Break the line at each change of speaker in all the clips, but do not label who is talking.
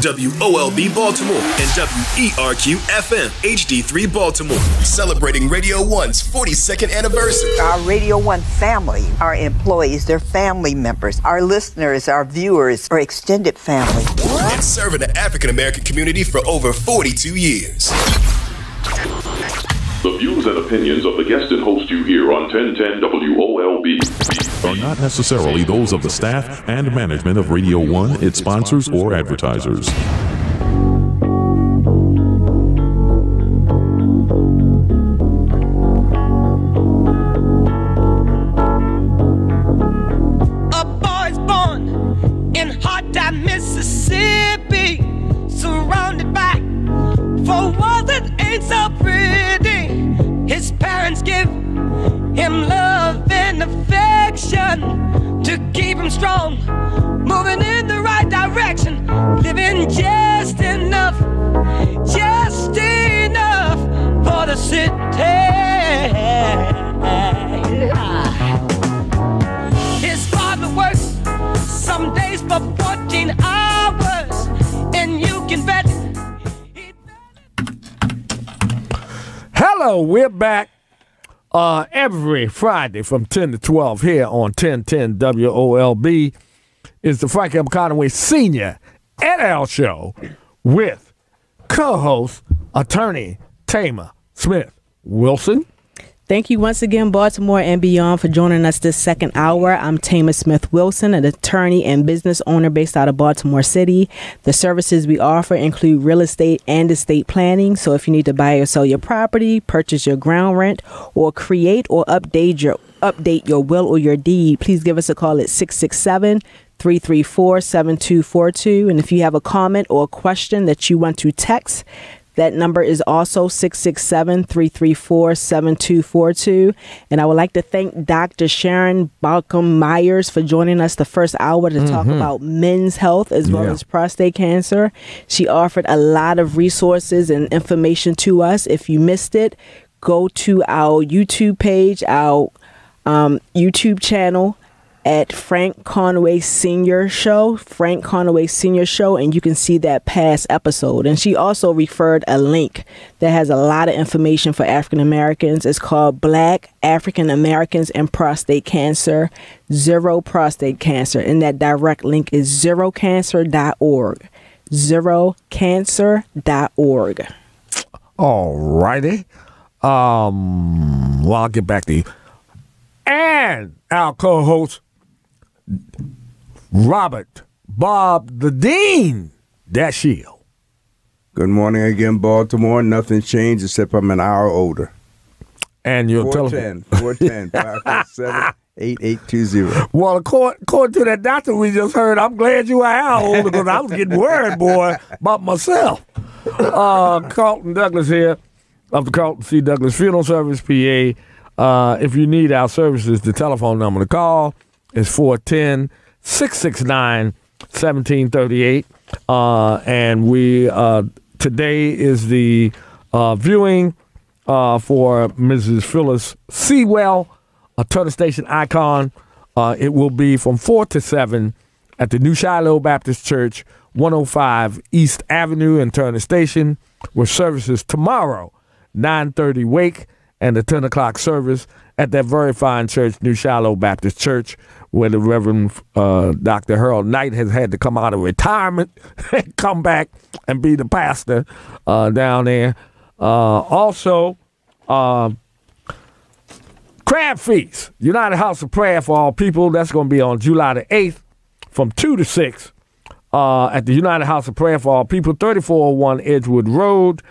WOLB Baltimore and WERQ FM HD3 Baltimore, celebrating Radio 1's 42nd anniversary.
Our Radio 1 family, our employees, their family members, our listeners, our viewers, our extended family.
And serving the African American community for over 42 years.
The views and opinions of the guest and host you hear on 1010 WOLB
are not necessarily those of the staff and management of Radio 1, its sponsors, or advertisers.
Back uh, every Friday from 10 to 12 here on 1010 WOLB. Is the Frank M. Conaway Senior et al. show with co host attorney Tehma Smith Wilson.
Thank you once again, Baltimore and beyond, for joining us this second hour. I'm Tehma Smith Wilson, an attorney and business owner based out of Baltimore City. The services we offer include real estate and estate planning. So if you need to buy or sell your property, purchase your ground rent, or create or update your update your will or your deed, please give us a call at 667 334 7242. And if you have a comment or a question that you want to text, that number is also 667 334 7242. And I would like to thank Dr. Sharon Baucom Myers for joining us the first hour to talk
Mhm.
about men's health as well
Yeah.
as prostate cancer. She offered a lot of resources and information to us. If you missed it, go to our YouTube page, our um, YouTube channel at Frank Conaway Senior Show, Frank Conaway Senior Show, and you can see that past episode. And she also referred a link that has a lot of information for African Americans. It's called Black African Americans and Prostate Cancer, Zero Prostate Cancer. And that direct link is zerocancer.org. Zerocancer.org.
All righty. Um, well, I'll get back to you. And our co host, Robert Bob the Dean Dashiell.
Good morning again, Baltimore. Nothing changed except I'm an hour older.
And your
410, 410, 547 8820.
Well, according, according to that doctor we just heard, I'm glad you are out older because I was getting worried, boy, about myself. Uh, Carlton Douglass here of the Carlton C. Douglass Funeral Service, PA. Uh, if you need our services, the telephone number to call is 410 669 1738. Uh, and we, uh, today is the uh, viewing uh, for Mrs. Phyllis Sewell, a Turner Station icon. Uh, it will be from 4 to 7 at the New Shiloh Baptist Church, 105 East Avenue in Turner Station, with services tomorrow, 9.30 wake, and the 10 o'clock service at that very fine church, New Shiloh Baptist Church, where the Reverend uh, Dr. Harold Knight has had to come out of retirement and come back and be the pastor uh, down there. Uh, also, uh, Crab Feast, United House of Prayer for All People. That's going to be on July the 8th from 2 to 6 uh, at the United House of Prayer for All People, 3401 Edgewood Road.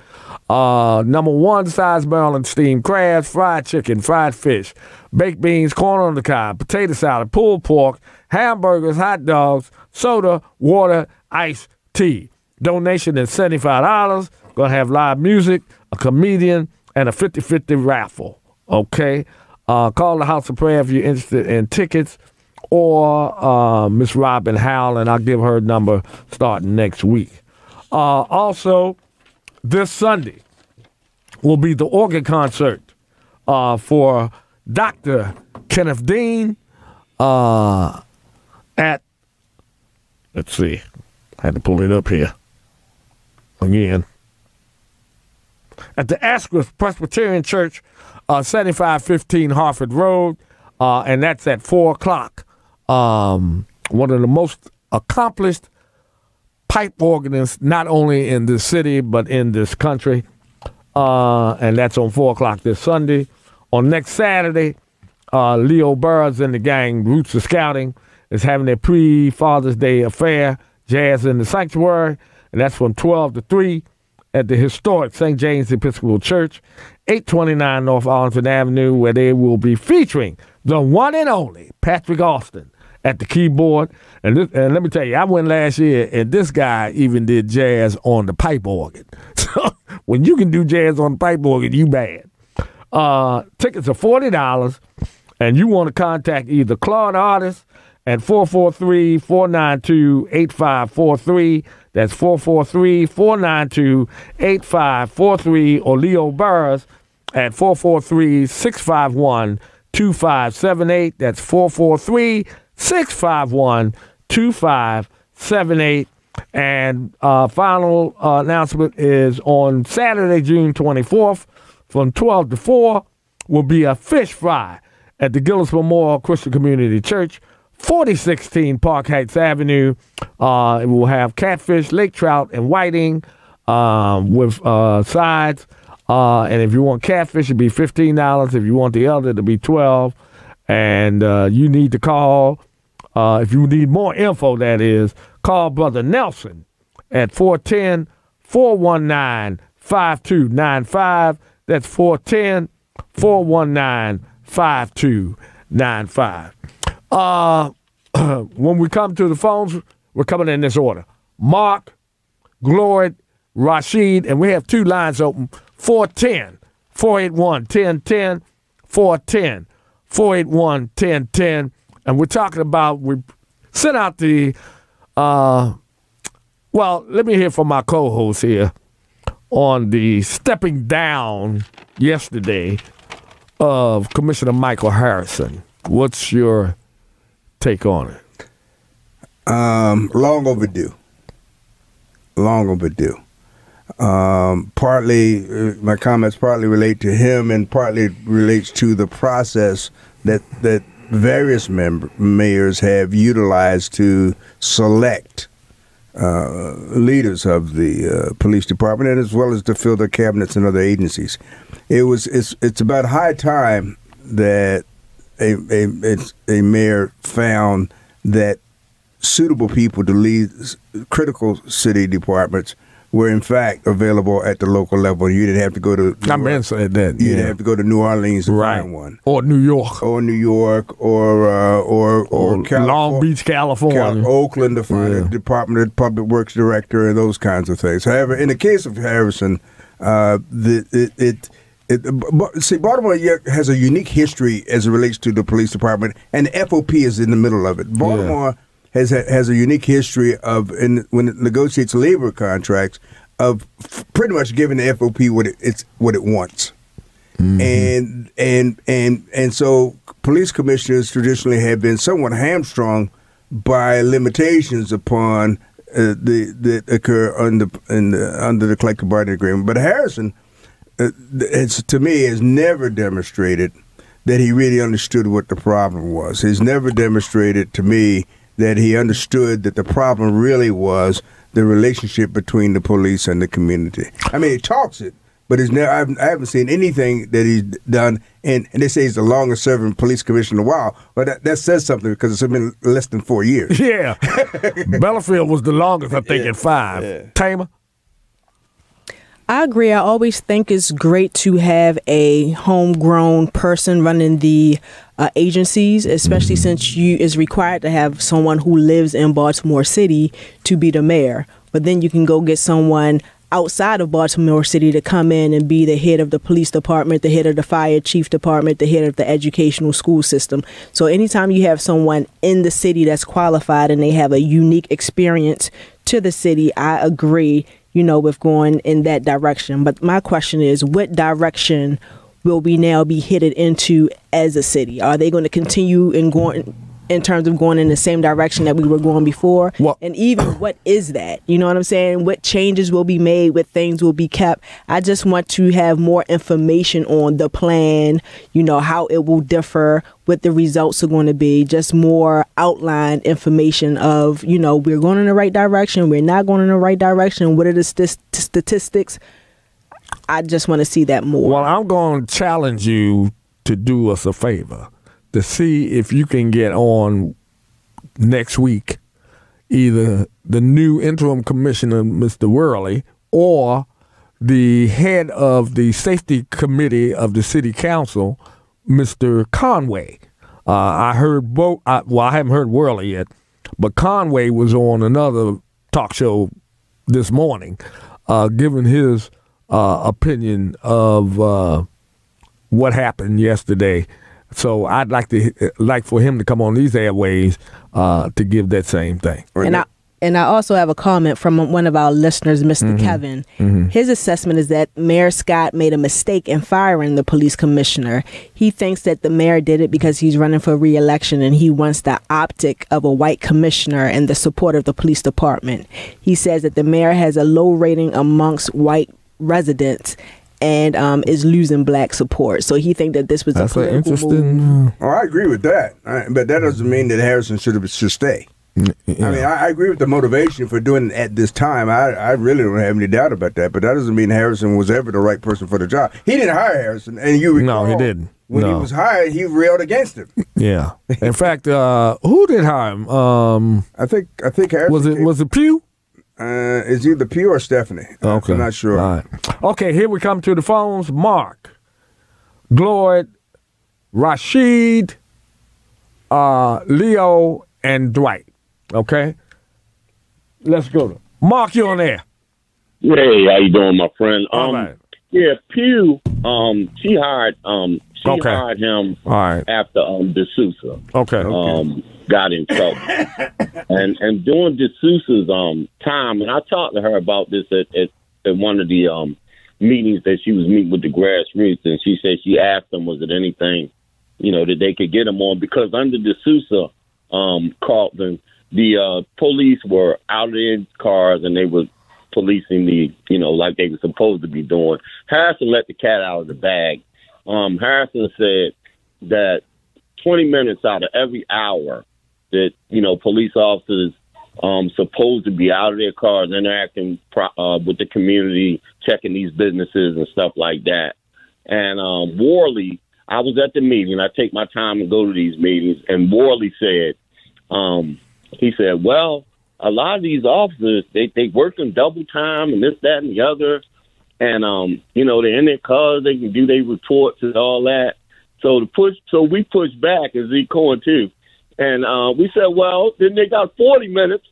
Uh, number one size Maryland steamed crabs, fried chicken, fried fish, baked beans, corn on the cob, potato salad, pulled pork, hamburgers, hot dogs, soda, water, iced tea. Donation is $75. Going to have live music, a comedian, and a 50 50 raffle. Okay? Uh, call the House of Prayer if you're interested in tickets or uh, Miss Robin Howell, and I'll give her number starting next week. Uh, also, this Sunday will be the organ concert uh, for Dr. Kenneth Dean uh, at, let's see, I had to pull it up here again. At the Aisquith Presbyterian Church, uh, 7515 Harford Road, uh, and that's at 4 o'clock. Um, one of the most accomplished pipe organists, not only in this city, but in this country. Uh, and that's on 4 o'clock this Sunday. On next Saturday, uh, Leo Burroughs and the gang, Roots of Scouting, is having their pre Father's Day affair, Jazz in the Sanctuary, and that's from 12 to 3 at the historic St. James Episcopal Church, 829 North Arlington Avenue, where they will be featuring the one and only Patrick Austin at the keyboard. And, this, and let me tell you, I went last year, and this guy even did jazz on the pipe organ. So when you can do jazz on the pipe organ, you bad. Uh, tickets are forty dollars, and you want to contact either Claude Artist at 443-492-8543. That's 443-492-8543, or Leo Burroughs at 443-651-2578. That's 443-651-2578. And uh, final uh, announcement is on Saturday, June 24th, from 12 to 4, will be a fish fry at the Gillis Memorial Christian Community Church, 4016 Park Heights Avenue. Uh, it will have catfish, lake trout, and whiting um, with uh, sides. Uh, and if you want catfish, it'll be fifteen dollars. If you want the other, it'll be twelve. And uh, you need to call. Uh, if you need more info, that is, call Brother Nelson at 410 419 5295. That's 410 419 5295. Uh, when we come to the phones, we're coming in this order Mark, Glory, Rashid, and we have two lines open 410 481 1010, 410 481 1010. And we're talking about, we sent out the, uh, well, let me hear from my co host here on the stepping down yesterday of Commissioner Michael Harrison. What's your take on it?
Um, long overdue. Long overdue. Um, partly, uh, my comments partly relate to him, and partly relates to the process that that various mayors have utilized to select uh, leaders of the uh, police department, and as well as to fill their cabinets and other agencies. It was it's it's about high time that a a, a mayor found that suitable people to lead critical city departments were in fact available at the local level. You didn't have to go to.
I meant said that.
You
yeah.
didn't have to go to New Orleans to
right.
find one,
or New York,
or New York, or uh, or or,
or Long Beach, California,
Cal- Oakland to find
Yeah.
a Department of Public Works director and those kinds of things. However, in the case of Harrison, uh, the, it. it it, but, see, Baltimore has a unique history as it relates to the police department, and the FOP is in the middle of it. Baltimore has a, has a unique history of, in, when it negotiates labor contracts, of f- pretty much giving the FOP what it, it's what it wants. And and and and so police commissioners traditionally have been somewhat hamstrung by limitations upon uh, the that occur under in the, under the collective bargaining agreement. But Harrison, uh, it's to me, has never demonstrated that he really understood what the problem was. He's never demonstrated to me that he understood that the problem really was the relationship between the police and the community. I mean, he talks it, but he's never. I've, I haven't seen anything that he's done. And, and they say he's the longest serving police commissioner in a while, but that, that says something because it's been less than four years.
Yeah. Bealefeld was the longest, I think, at five. Tehma?
I agree. I always think it's great to have a homegrown person running the uh, agencies, especially since you is required to have someone who lives in Baltimore City to be the mayor. But then you can go get someone outside of Baltimore City to come in and be the head of the police department, the head of the fire chief department, the head of the educational school system. So anytime you have someone in the city that's qualified and they have a unique experience to the city, I agree, you know, with going in that direction. But my question is, what direction will we now be headed into as a city? Are they going to continue in going in terms of going in the same direction that we were going before. and even what is that? You know what I'm saying? What changes will be made? What things will be kept? I just want to have more information on the plan, you know, how it will differ, what the results are going to be, just more outlined information of, you know, we're going in the right direction, we're not going in the right direction, what are the st- statistics? I just want to see that more.
Well, I'm going to challenge you to do us a favor to see if you can get on next week either the new interim commissioner, Mr. Worley, or the head of the safety committee of the city council, Mr. Conway. Uh, I heard both. I, well, I haven't heard Worley yet, but Conway was on another talk show this morning, uh, giving his uh, opinion of uh, what happened yesterday. So I'd like to like for him to come on these airways uh, to give that same thing.
And I and I also have a comment from one of our listeners, mister
Mhm.
Kevin.
Mhm.
His assessment is that Mayor Scott made a mistake in firing the police commissioner. He thinks that the mayor did it because he's running for reelection and he wants the optic of a white commissioner and the support of the police department. He says that the mayor has a low rating amongst white residents and um, is losing black support. So he think that this was
That's
a
an
political move.
Oh, I agree with that, Uh, but that doesn't mean that Harrison should have should stay. I mean, I, I agree with the motivation for doing it at this time. I, I really don't have any doubt about that. But that doesn't mean Harrison was ever the right person for the job. He didn't hire Harrison, and you
No, he didn't.
When he was hired, he railed against him.
Yeah. In fact, uh, who did hire him? Um,
I think I think Harrison
was it was it Pugh?
Uh, it's either Pugh or Stephanie.
Okay,
I'm not sure.
All right. Okay, here we come to the phones. Mark, Gloyd, Rashid, uh, Leo, and Dwight. Okay, let's go to Mark. You on there?
Hey, how you doing, my friend? Um,
All right.
Yeah, Pew. Um, she hired. Um, she
Okay.
hired him
All right.
after um De Sousa.
Okay.
Um, got in trouble, and and during De Sousa's um time, and I talked to her about this at at, at one of the um meetings that she was meeting with the grassroots, and she said she asked them, was it anything, you know, that they could get him on because under De Sousa, um, Carlton, the uh, police were out of their cars and they were policing the, you know, like they were supposed to be doing. Harrison let the cat out of the bag. Um, Harrison said that 20 minutes out of every hour that, you know, police officers um, supposed to be out of their cars, interacting pro- uh, with the community, checking these businesses and stuff like that. And um, Worley, I was at the meeting. I take my time and go to these meetings. And Worley said, um, he said, well, a lot of these officers, they, they work working double time and this, that, and the other. And, um, you know, they're in their cars. They can do their reports and all that. So to push, so we push back as Z Cohen too. And uh, we said, well, then they got 40 minutes,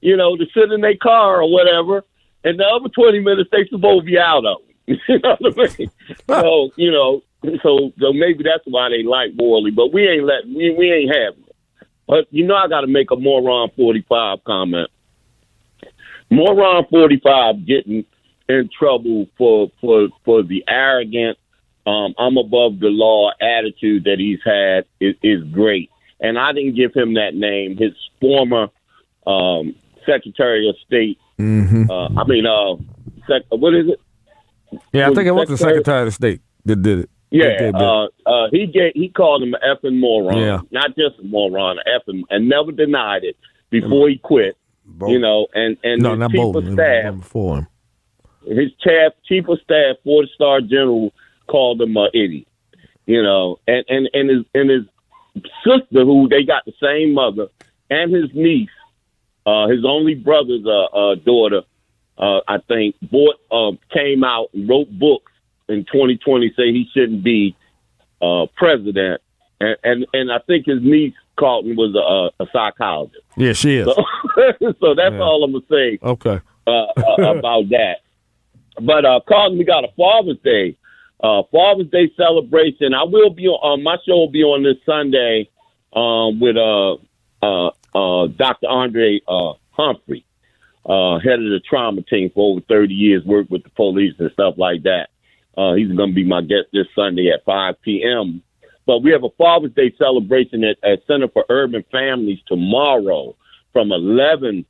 you know, to sit in their car or whatever. And the other 20 minutes they supposed to be out of. you know what I mean? so, you know, so so maybe that's why they like Worley, but we ain't let we, we ain't having it. But you know I gotta make a moron forty five comment. Moron forty five getting in trouble for for for the arrogant um, I'm above the law attitude that he's had is, is great. And I didn't give him that name. His former um, Secretary of State,
Mm-hmm.
uh, I mean, uh, sec- what is it?
Yeah, I think it was the
Secretary-
of State that did it.
Yeah, uh, uh, he gave, he called him an effing moron.
Yeah.
Not just a moron, effing, and never denied it before he quit. You know, and and
no,
his
not
chief
Bolton.
of staff,
before him.
his chief chief of staff, four star general, called him an idiot. You know, and and and his and his sister, who they got the same mother, and his niece, uh, his only brother's uh, uh, daughter, uh, I think, bought um, came out and wrote books in 2020 say he shouldn't be uh, president, and, and and I think his niece Carlton was a, a psychologist.
Yeah, she is.
So, so that's
Yeah.
all I'm gonna say
Okay.
uh, uh, about that. But uh, Carlton, we got a Father's Day, uh, Father's Day celebration. I will be on uh, my show will be on this Sunday um, with uh, uh, uh, Dr. Andre uh, Humphrey, uh, head of the trauma team for over 30 years, worked with the police and stuff like that. Uh, he's going to be my guest this Sunday at 5 p.m. But we have a Father's Day celebration at, at Center for Urban Families tomorrow from 11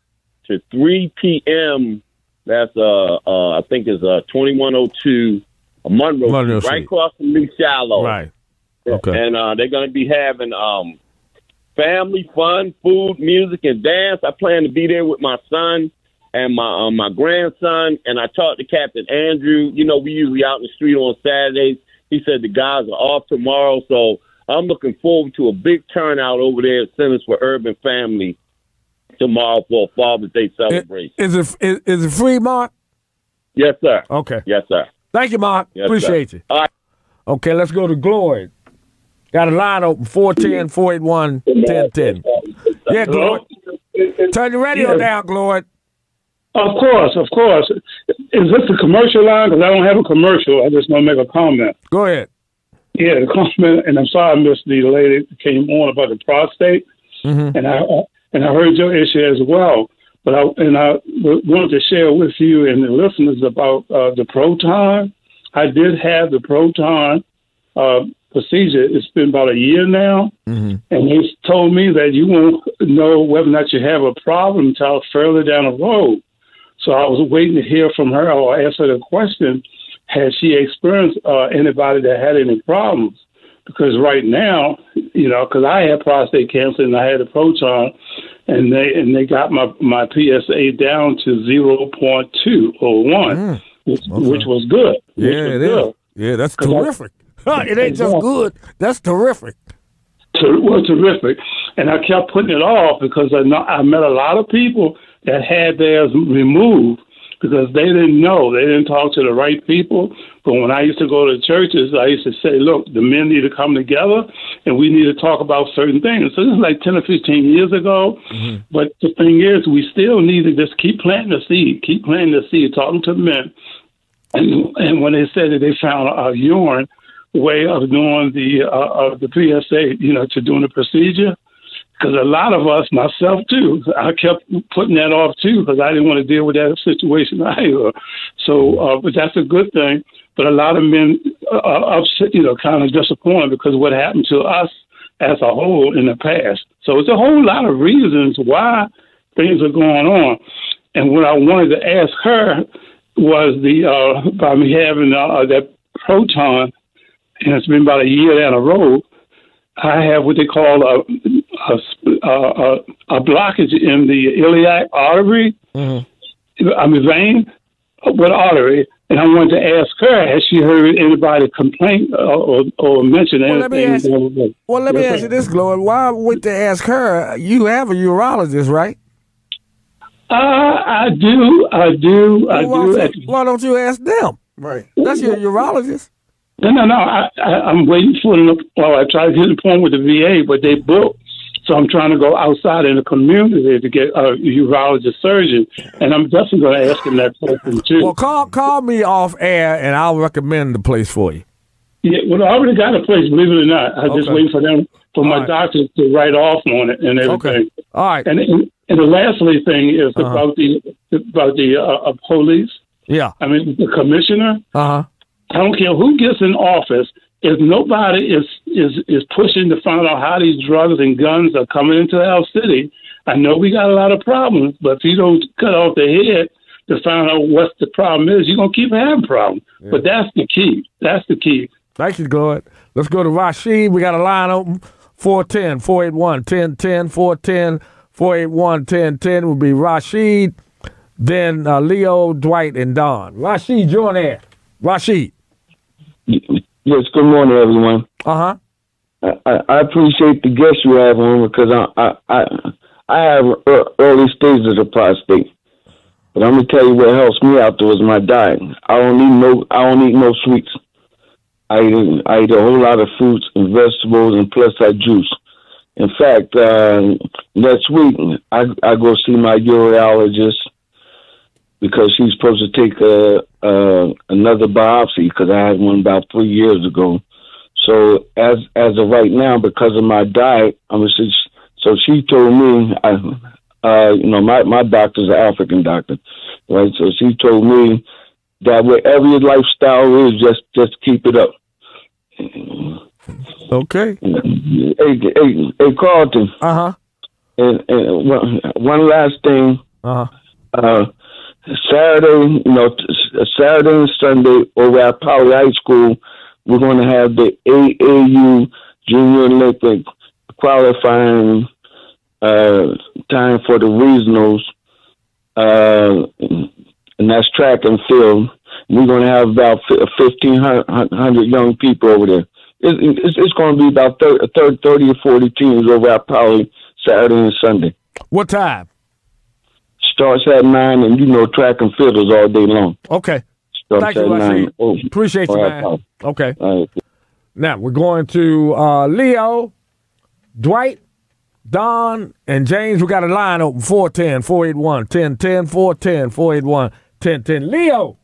to 3 p.m. That's uh, uh I think is uh 2102 Monroe,
Monroe
Street, right across from New Shiloh.
Right. Okay.
And uh, they're going to be having um, family fun, food, music, and dance. I plan to be there with my son and my uh, my grandson. And I talked to Captain Andrew. You know, we usually out in the street on Saturdays. He said the guys are off tomorrow, so I'm looking forward to a big turnout over there at Centers for Urban Family tomorrow for a Father's Day celebration.
Is it is, is it free, Mark?
yes, sir.
Okay.
Yes, sir.
Thank you, Mark.
Yes,
Appreciate
sir.
you.
All right.
Okay, let's go to Glory. Got a line open 410 481 1010. Yeah, Glory. Turn the radio
Yeah.
down, Glory.
Of course, of course. Is this a commercial line? Because I don't have a commercial. I just want to make a comment.
Go ahead.
Yeah, the comment, and I'm sorry I missed the lady that came on about the prostate, mm-hmm. and I uh, and I heard your issue as well. But I and I wanted to share with you and the listeners about uh, the proton. I did have the proton uh, procedure. It's been about a year now, and they told me that you won't know whether or not you have a problem until further down the road. So I was waiting to hear from her or answer the question: Has she experienced uh, anybody that had any problems? Because right now, you know, because I had prostate cancer and I had a proton, and they and they got my my PSA down to zero point two or one, mm. which, which was good. which
Yeah,
was
it
good.
is. Yeah, that's
'Cause I-
terrific. it ain't just good. That's terrific.
ter- well, terrific. And I kept putting it off because I know I met a lot of people that had theirs removed because they didn't know. They didn't talk to the right people. But when I used to go to churches, I used to say, look, the men need to come together and we need to talk about certain things. So this is like 10 or 15 years ago. But the thing is, we still need to just keep planting the seed, keep planting the seed, talking to the men. And, and when they said that they found a urine way of doing the uh, of the PSA, you know, to doing the procedure, because a lot of us, myself too, I kept putting that off too because I didn't want to deal with that situation either. So, uh, but that's a good thing. But a lot of men uh, are upset, you know, kind of disappointed because of what happened to us as a whole in the past. So it's a whole lot of reasons why things are going on. And what I wanted to ask her was the uh, by me having uh, that proton, and it's been about a year down the road. I have what they call a a, a, a blockage in the iliac artery. I mean vein, what artery? And I wanted to ask her: Has she heard anybody complain or, or, or mention
Well, let me
anything?
ask- Well, let me
Yes,
ask you this, Glory. Why wait to ask her? You have a urologist, right?
Uh, I do, I do, I
why,
do.
don't you, why don't you ask them?
Right.
That's your urologist.
No, no, no. I, I, I'm waiting for them. Well, I tried to get an appointment with the VA, but they booked. So I'm trying to go outside in the community to get a urologist surgeon, and I'm definitely going to ask him that question too.
Well, call call me off air, and I'll recommend the place for you.
yeah, well, I already got a place. Believe it or not, I just
Okay.
waiting for them for my
All right.
doctor to write off on it and everything.
All right.
And and, and the lastly thing is
Uh-huh.
about the about the uh, uh, police.
Yeah.
I mean, the commissioner.
Uh huh.
I don't care who gets in office. If nobody is is is pushing to find out how these drugs and guns are coming into our city, I know we got a lot of problems. But if you don't cut off the head to find out what the problem is, you're gonna keep having problems. But that's the key. That's the key.
Thank you, Glory. Let's go to Rashid. We got a line open 410 481 1010 410 481 1010 will be Rashid, then uh, Leo, Dwight, and Don. Rashid, you're on. Rashid.
Yes, good morning, everyone.
Uh huh.
I, I, appreciate the guest you have on because I I I, I have ear- early stages of prostate. But I'm gonna tell you what helps me out though is my diet. I don't eat no I don't eat no sweets. I eat I eat a whole lot of fruits and vegetables and plus I juice. In fact, uh, next week I I go see my urologist because she's supposed to take a, uh, another biopsy because I had one about three years ago. So as as of right now, because of my diet, I'm just, so she told me, I, uh, you know, my my doctor's an African doctor, right? So she told me that whatever your lifestyle is, just just keep it up.
Okay.
Hey, hey, hey Carlton.
Uh huh.
And, and one, one last thing.
Uh huh.
Uh, Saturday, you know, t- Saturday and Sunday over at Poly High School, we're going to have the AAU Junior Olympic qualifying uh, time for the regionals, uh, and that's track and field. We're going to have about fifteen hundred young people over there. It's, it's, it's going to be about 30, 30 or forty teams over at Poly Saturday and Sunday.
What time?
Starts at nine, and you know track and field is all day long.
Okay.
Starts
Thank you,
at
Rusty.
nine. Oh,
Appreciate you,
all right,
man.
Paul.
Okay.
All right.
Now we're going to uh, Leo, Dwight, Don, and James. We got a line open 410 481 1010 410 481 1010. Leo.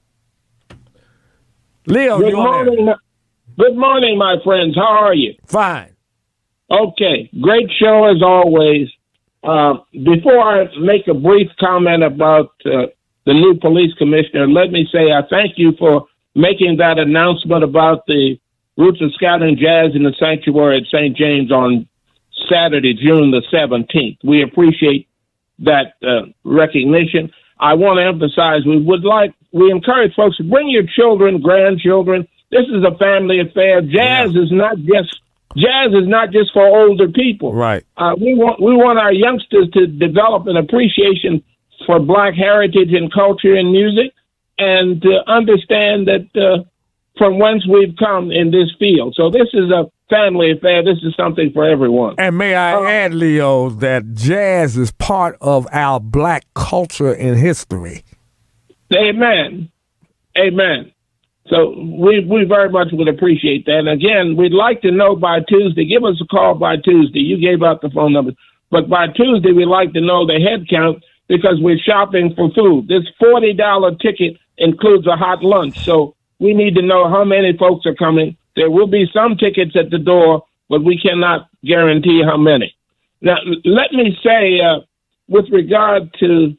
Leo,
Good
you on there?
morning. Good morning, my friends. How are you?
Fine.
Okay, great show as always. Uh, before I make a brief comment about uh, the new police commissioner, let me say I thank you for making that announcement about the Roots of Scouting Jazz in the Sanctuary at St. James on Saturday, June the 17th. We appreciate that uh, recognition. I want to emphasize we would like, we encourage folks to bring your children, grandchildren. This is a family affair. Jazz is not just jazz is not just for older people.
Right.
Uh, we want we want our youngsters to develop an appreciation for Black heritage and culture and music, and to understand that uh, from whence we've come in this field. So this is a family affair. This is something for everyone.
And may I add, Leo, that jazz is part of our black culture and history.
Amen. Amen. So we we very much would appreciate that. And again, we'd like to know by Tuesday. Give us a call by Tuesday. You gave out the phone number, but by Tuesday we'd like to know the head count because we're shopping for food. This forty dollar ticket includes a hot lunch, so we need to know how many folks are coming. There will be some tickets at the door, but we cannot guarantee how many. Now, let me say, uh, with regard to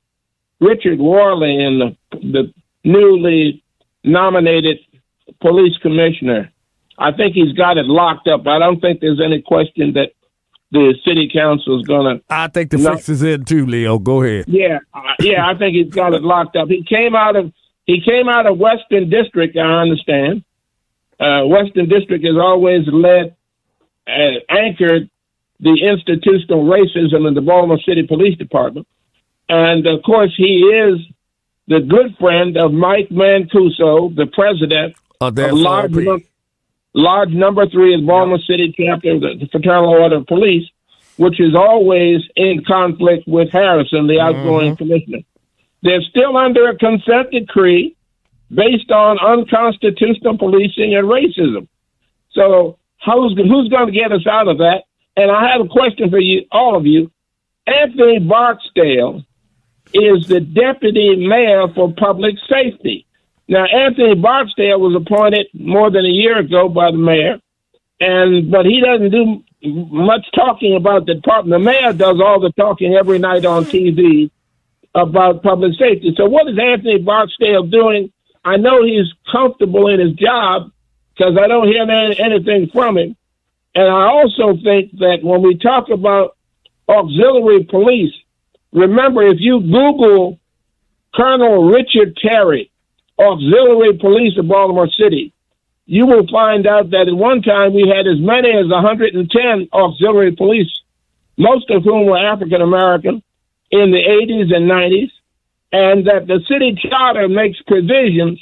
Richard Worley and the, the newly nominated police commissioner, I think he's got it locked up. I don't think there's any question that the city council is going to.
I think the
No.
fix is in too, Leo. Go ahead.
Yeah, uh, yeah, I think he's got it locked up. He came out of he came out of Western District. I understand. Uh, Western District has always led uh, anchored the institutional racism in the Baltimore City Police Department, and of course he is the good friend of Mike Mancuso, the president oh,
Of the
of large,
FOP.
num- Lodge number three is Baltimore City chapter of the, Fraternal Order of Police, which is always in conflict with Harrison, the outgoing mm-hmm. commissioner. They're still under a consent decree based on unconstitutional policing and racism. So who's who's going to get us out of that? And I have a question for you, all of you. Anthony Barksdale is the deputy mayor for public safety. Now, Anthony Barksdale was appointed more than a year ago by the mayor, and but he doesn't do much talking about the department. The mayor does all the talking every night on TV about public safety. So, what is Anthony Barksdale doing? I know he's comfortable in his job because I don't hear any- anything from him. And I also think that when we talk about auxiliary police, remember if you Google Colonel Richard Terry, auxiliary police of Baltimore City, you will find out that at one time we had as many as 110 auxiliary police, most of whom were African American in the 80s and 90s, and that the city charter makes provisions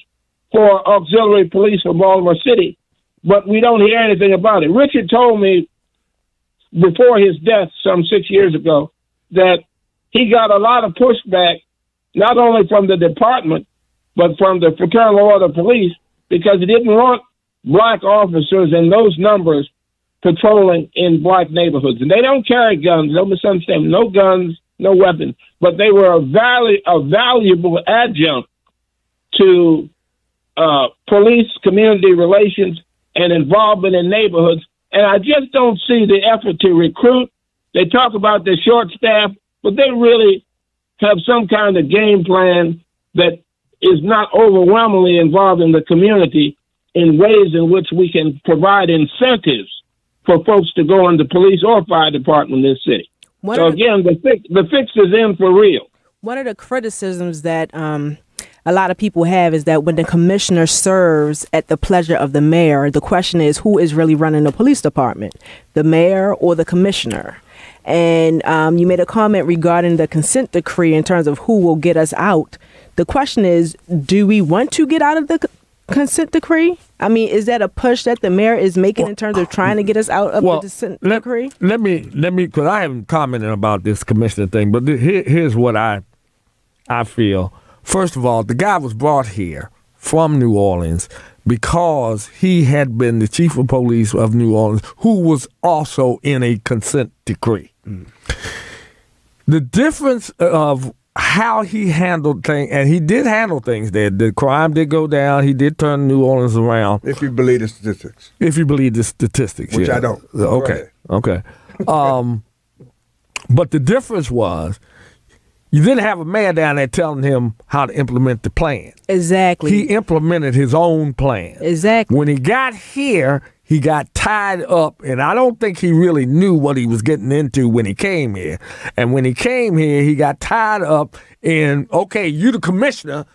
for auxiliary police for Baltimore City, but we don't hear anything about it. Richard told me before his death some six years ago that he got a lot of pushback, not only from the department, but from the Fraternal Order of Police, because he didn't want black officers in those numbers patrolling in black neighborhoods. And they don't carry guns, don't misunderstand, no guns, no weapons, but they were a, valu- a valuable adjunct to uh, police community relations and involvement in neighborhoods. And I just don't see the effort to recruit. They talk about the short staff, but they really have some kind of game plan that is not overwhelmingly involving the community in ways in which we can provide incentives for folks to go into police or fire department in this city.
One
so
of the-
again, the fix the fix is in for real.
One of the criticisms that um, a lot of people have is that when the commissioner serves at the pleasure of the mayor, the question is who is really running the police department, the mayor or the commissioner? And um, you made a comment regarding the consent decree in terms of who will get us out. The question is, do we want to get out of the c- consent decree? I mean, is that a push that the mayor is making in terms of trying to get us out of the consent
let,
decree?
Let me let me because I haven't commented about this commissioner thing, but th- here, here's what I I feel. First of all, the guy was brought here from New Orleans because he had been the chief of police of New Orleans, who was also in a consent decree. The difference of how he handled things, and he did handle things there. The crime did go down. He did turn New Orleans around.
If you believe the statistics.
If you believe the statistics,
Which
yeah.
I don't.
Okay, okay. Um, but the difference was you didn't have a man down there telling him how to implement the plan.
Exactly.
He implemented his own plan.
Exactly.
When he got here, he got tied up, and I don't think he really knew what he was getting into when he came here. And when he came here, he got tied up in, okay, you the commissioner,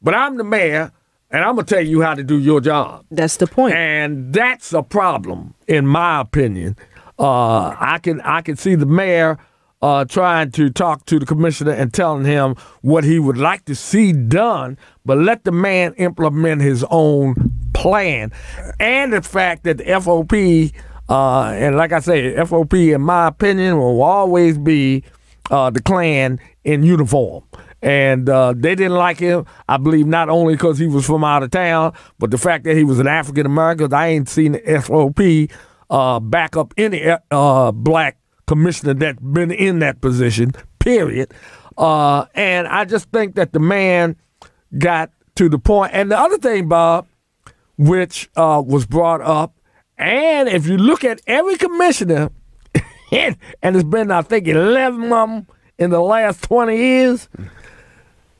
but I'm the mayor, and I'm gonna tell you how to do your job.
That's the point.
And that's a problem, in my opinion. Uh, I can I can see the mayor uh, trying to talk to the commissioner and telling him what he would like to see done, but let the man implement his own plan. And the fact that the FOP, uh, and like I say, FOP, in my opinion, will always be uh, the Klan in uniform. And uh, they didn't like him, I believe, not only because he was from out of town, but the fact that he was an African American. I ain't seen the FOP uh, back up any uh, black commissioner that's been in that position, period. Uh, and I just think that the man got to the point. And the other thing, Bob, which uh, was brought up, and if you look at every commissioner, and, it's been, I think, 11 of them in the last 20 years,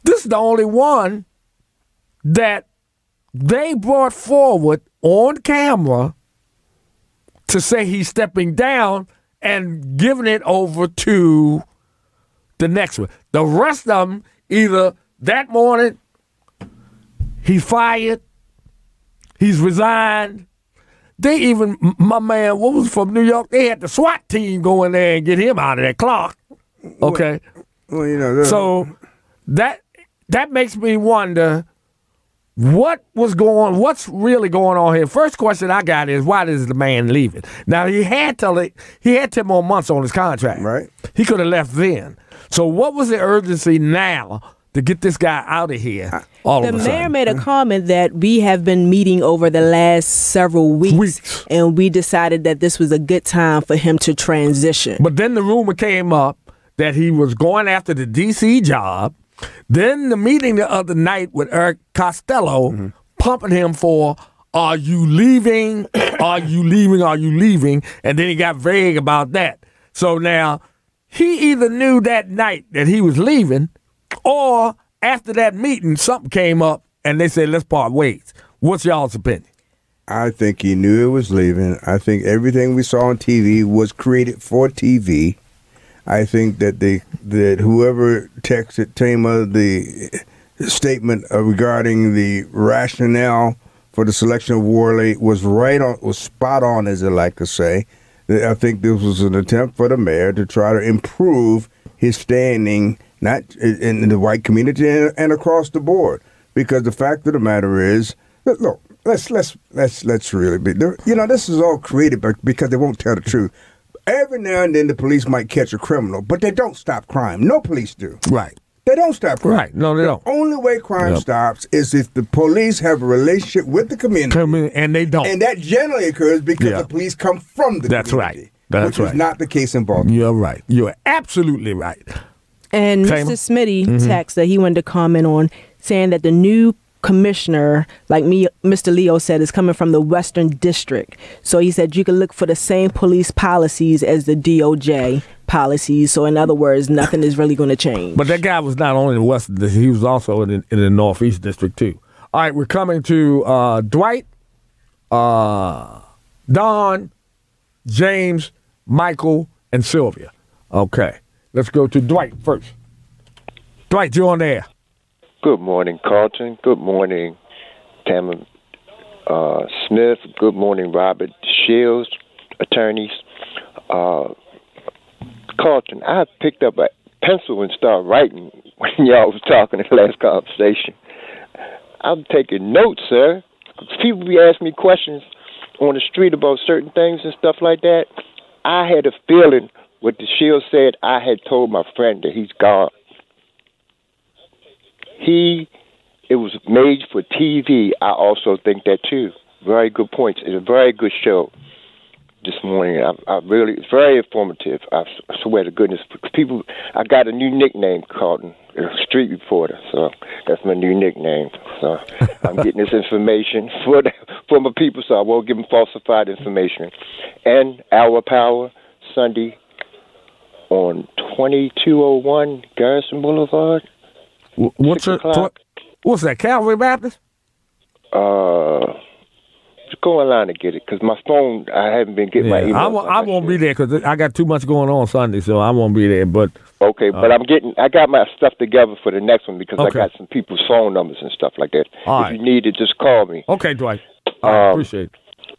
this is the only one that they brought forward on camera to say he's stepping down and giving it over to the next one. The rest of them, either that morning, he's fired, he's resigned. They even, my man, what was from New York, they had the SWAT team go in there and get him out of that clock. Okay.
Well, you know,
So that that makes me wonder what was going what's really going on here. First question I got is why is the man leaving? Now he had to he had 10 more months on his contract.
Right.
He could have left then. So what was the urgency now to get this guy out of here all
the
of a
mayor
sudden?
made a comment that we have been meeting over the last several weeks, and we decided that this was a good time for him to transition.
But then the rumor came up that he was going after the DC job. Then the meeting the other night with Eric Costello mm-hmm. pumping him for are you leaving? Are you leaving? Are you leaving? And then he got vague about that. So now he either knew that night that he was leaving or after that meeting something came up and they said let's part ways. What's y'all's opinion?
I think he knew it was leaving. I think everything we saw on TV was created for TV. I think that they that whoever texted Tehma the statement regarding the rationale for the selection of Worley was right on, was spot on, as they like to say. I think this was an attempt for the mayor to try to improve his standing, not in the white community and, across the board. Because the fact of the matter is, look, let's let's let's let's really be. You know, this is all created be- because they won't tell the truth. Every now and then, the police might catch a criminal, but they don't stop crime. No police do.
Right.
They don't stop crime.
Right. No, they
the
don't.
only way crime
Yep.
stops is if the police have a relationship with the community.
and they don't.
And that generally occurs because
Yeah.
the police come from the
That's
community.
right. That's
which
right.
is not the case in Baltimore.
You're right. You're absolutely right.
And
Tehma?
Mr. Smitty
Mhm.
text that he wanted to comment on, saying that the new commissioner, like me, Mr. Leo said, is coming from the Western District. So he said you can look for the same police policies as the DOJ policies. So in other words, nothing is really going to change.
But that guy was not only in the Western District, he was also in the, in the Northeast District, too. All right, we're coming to uh, Dwight, uh, Don, James, Michael, and Sylvia. Okay. Let's go to Dwight first. Dwight, you're on there.
Good morning, Carlton. Good morning, Tamara uh, Smith. Good morning, Robert Shields, attorneys. Uh, Carlton, I picked up a pencil and started writing when y'all was talking in the last conversation. I'm taking notes, sir. People be asking me questions on the street about certain things and stuff like that. I had a feeling what the shield said. I had told my friend that he's gone. He, it was made for TV. I also think that too. Very good points. It's a very good show this morning. I, I really, it's very informative. I, swear to goodness, people. I got a new nickname, Carlton, a uh, street reporter. So that's my new nickname. So I'm getting this information for the, for my people, so I won't give them falsified information. And Our Power Sunday on 2201 Garrison Boulevard.
Wh- What's
o'clock.
What's that? Calvary Baptist?
Uh, just go online and get it because my phone. I haven't been getting my
Yeah,
email.
I, won't- I won't be there because I got too much going on Sunday, so I won't be there. But
Okay, but I'm getting. I got my stuff together for the next one because
Okay.
I got some people's phone numbers and stuff like that.
All
if
right.
you need it, just call me.
okay, Dwight. All right,
Um,
appreciate it.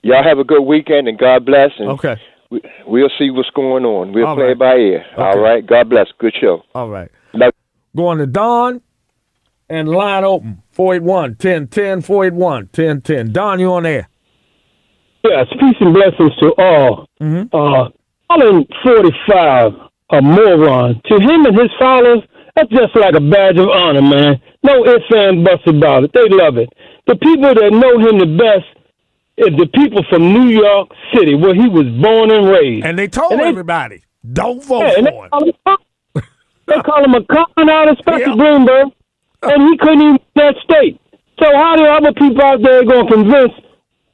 Y'all have a good weekend and God bless. And
Okay.
we, we'll see what's going on. We'll
All
play
right.
by ear. All
Okay.
right. God bless. Good show.
All right.
Love-
Going to Don and line open 481 1010 481 1010. Don, you on there?
Yes, peace and blessings to all. Uh, Colin 45, a moron. To him and his followers, that's just like a badge of honor, man. No ifs and buts about it. They love it. The people that know him the best is the people from New York City, where he was born and raised.
And they told everybody, don't vote
Yeah,
for him.
They call him a con out of Spencer Greenberg, and he couldn't even that state. So how do other people out there going to convince,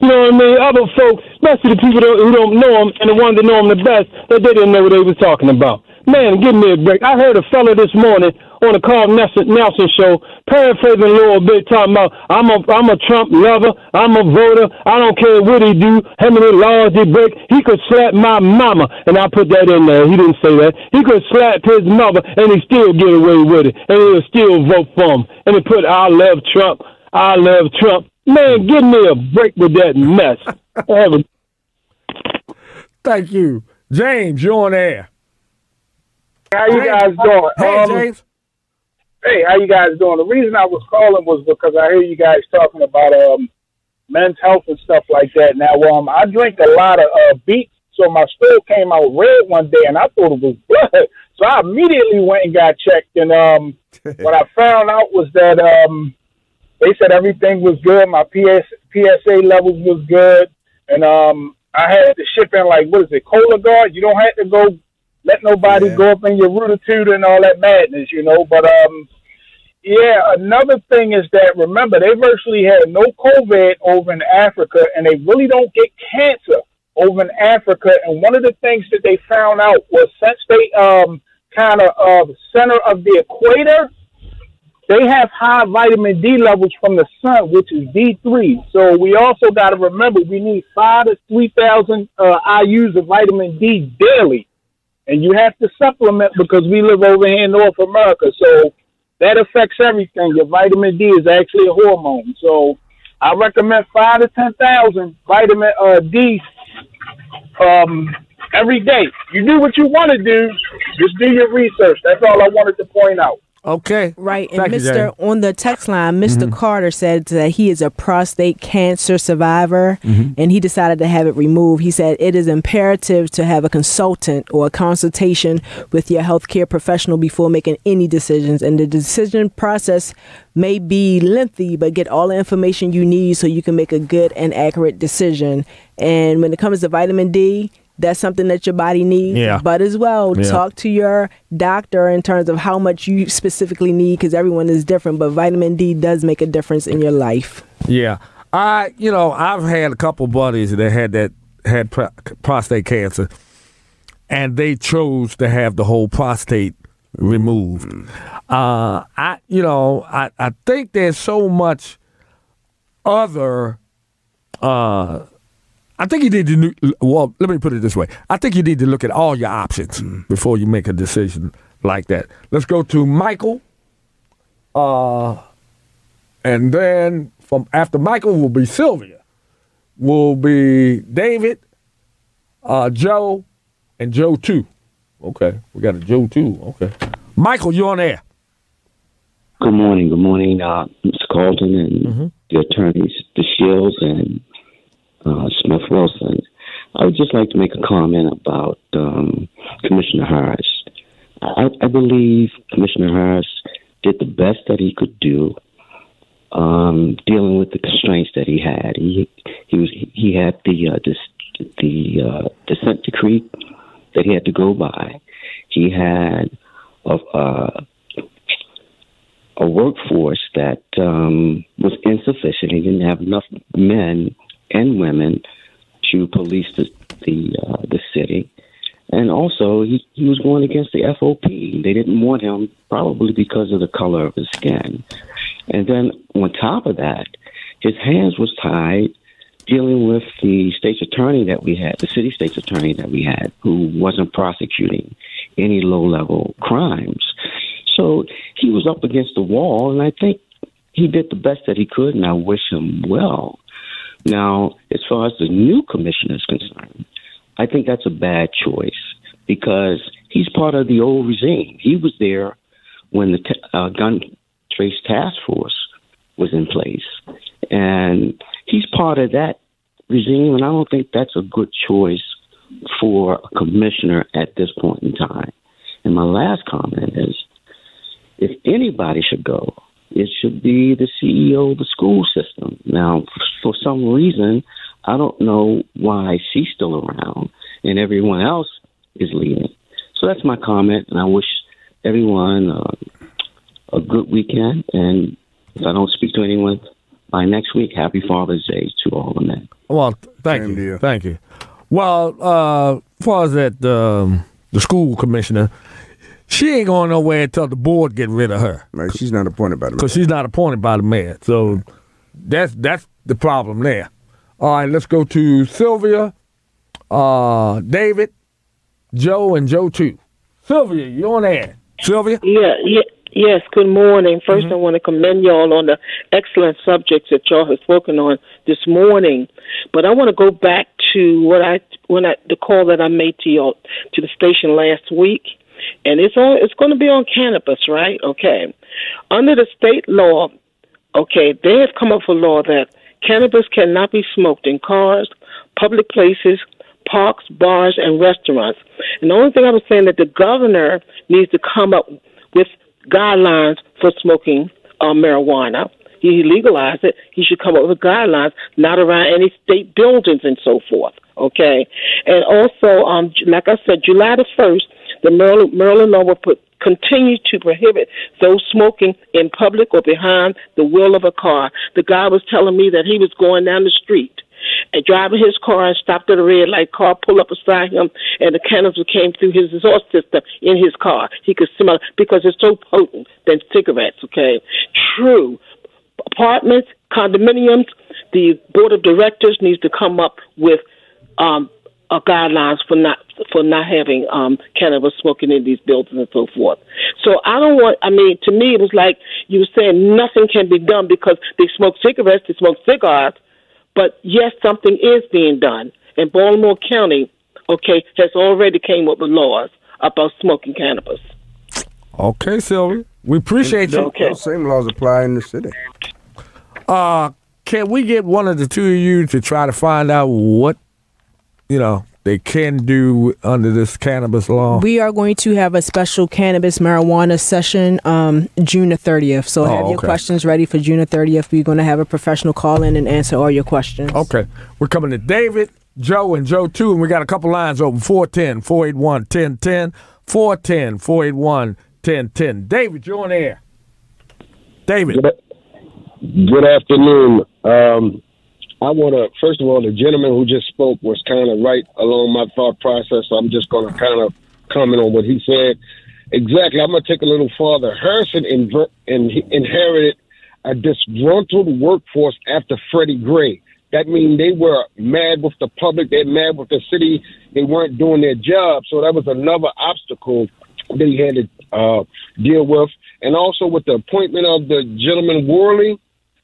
you know what I mean, other folks, especially the people who don't know him and the ones that know him the best, that they didn't know what they was talking about? Man, give me a break. I heard a fella this morning on the Carl Nelson, Nelson show, paraphrasing a little bit, talking about I'm a I'm a Trump lover, I'm a voter, I don't care what he do, how many laws he break. He could slap my mama, and I put that in there. He didn't say that. He could slap his mother, and he still get away with it, and he'll still vote for him. And he put I love Trump, I love Trump. Man, give me a break with that mess. Have a
Thank you. James, you're on air.
How you guys doing?
Hey,
Um,
James.
Hey, how you guys doing? The reason I was calling was because I hear you guys talking about um men's health and stuff like that. Now, um, I drink a lot of uh, beets, so my stool came out red one day, and I thought it was blood. So I immediately went and got checked, and um, what I found out was that um, they said everything was good. My PS, PSA levels was good, and um, I had to ship in like what is it, Cologuard? You don't have to go let nobody go up in your rutitude and all that madness, you know. But um, yeah, another thing is that remember they virtually had no COVID over in Africa, and they really don't get cancer over in Africa. And one of the things that they found out was since they um kind of uh, center of the equator, they have high vitamin D levels from the sun, which is D3. So we also got to remember we need five to three thousand uh, IU's of vitamin D daily, and you have to supplement because we live over here in North America. So that affects everything. Your vitamin D is actually a hormone. So I recommend five to ten thousand vitamin uh, D um, every day. You do what you want to do. Just do your research. That's all I wanted to point out.
Okay.
Right. And
Thank
Mr.
James.
on the text line, mister
Mhm.
Carter said that he is a prostate cancer survivor
Mhm.
and he decided to have it removed. He said it is imperative to have a consultant or a consultation with your healthcare professional before making any decisions. And the decision process may be lengthy, but get all the information you need so you can make a good and accurate decision. And when it comes to vitamin D, that's something that your body needs.
Yeah.
But as well,
Yeah.
talk to your doctor in terms of how much you specifically need because everyone is different. But vitamin D does make a difference in your life.
Yeah, I you know I've had a couple buddies that had that had pro- prostate cancer, and they chose to have the whole prostate removed. Uh, I you know I I think there's so much other uh I think you need to. nu- Well, let me put it this way. I think you need to look at all your options before you make a decision like that. Let's go to Michael. Uh, and then from after Michael will be Sylvia, will be David, uh, Joe, and Joe too. Okay, we got a Joe too. Okay, Michael, you on air?
Good morning. Good morning, uh, Mr. Carlton and the attorneys, the Shields and uh, Smith Wilson. I would just like to make a comment about um, Commissioner Harris. I, I believe Commissioner Harris did the best that he could do, um, dealing with the constraints that he had. He he was he had the uh, dis, the uh, dissent decree that he had to go by. He had a, uh, a workforce that um, was insufficient. He didn't have enough men and women to police the the, uh, the city, and also he, he was going against the FOP. They didn't want him probably because of the color of his skin. And then on top of that, his hands was tied dealing with the state's attorney that we had, the city state's attorney that we had, who wasn't prosecuting any low level crimes. So he was up against the wall, and I think he did the best that he could, and I wish him well. Now, as far as the new commissioner is concerned, I think that's a bad choice because he's part of the old regime. He was there when the t- uh, gun trace task force was in place, and he's part of that regime. And I don't think that's a good choice for a commissioner at this point in time. And my last comment is, if anybody should go, it should be the CEO of the school system. Now, for some reason, I don't know why she's still around and everyone else is leaving. So that's my comment, and I wish everyone uh, a good weekend. And if I don't speak to anyone by next week, happy Father's Day to all the men.
Well, thank you, thank you. Well, uh, as far as that um, the school commissioner, she ain't going nowhere until the board get rid of her.
Right, she's not appointed by the
because she's not appointed by the mayor. So that's that's the problem there. All right, let's go to Sylvia, uh, David, Joe, and Joe too. Sylvia, you on air? Sylvia.
Yeah, yeah, yes. Good morning. 1st I want to commend y'all on the excellent subjects that y'all have spoken on this morning. But I want to go back to what I when I the call that I made to y'all to the station last week, and it's on. It's going to be on cannabis, right? Okay. Under the state law, okay, they have come up with a law that cannabis cannot be smoked in cars, public places, parks, bars, and restaurants. And the only thing I was saying that the governor needs to come up with guidelines for smoking uh, marijuana. He legalized it. He should come up with guidelines, not around any state buildings and so forth. Okay, and also, um, like I said, July the first, the Maryland, Maryland law will put continue to prohibit those smoking in public or behind the wheel of a car. The guy was telling me that he was going down the street and driving his car and stopped at a red light. Car pulled up beside him, and the cannabis came through his exhaust system in his car. He could smell it because it's so potent than cigarettes. Okay, true. Apartments, condominiums, the board of directors needs to come up with um, uh, guidelines for not for not having um, cannabis smoking in these buildings and so forth. So I don't want. I mean, to me, it was like you were saying nothing can be done because they smoke cigarettes, they smoke cigars. But yes, something is being done, and Baltimore County, okay, has already came up with laws about smoking cannabis.
Okay, Sylvia. We appreciate you. Okay.
Those same laws apply in the city.
Uh, can we get one of the two of you to try to find out what you know they can do under this cannabis law?
We are going to have a special cannabis marijuana session um, June the 30th. So
Oh,
have your
okay.
questions ready for June the 30th. We're going to have a professional call in and answer all your questions.
Okay. We're coming to David, Joe, and Joe too, and we got a couple lines open 410 481 1010. 410 481 1010. David, you're on air. David.
Good afternoon. Um, I want to, first of all, the gentleman who just spoke was kind of right along my thought process. So I'm just going to kind of comment on what he said. Exactly. I'm going to take a little farther. Harrison inver- in- inherited a disgruntled workforce after Freddie Gray. that means they were mad with the public, they're mad with the city, they weren't doing their job. So that was another obstacle that he had to uh, deal with. And also with the appointment of the gentleman Worley,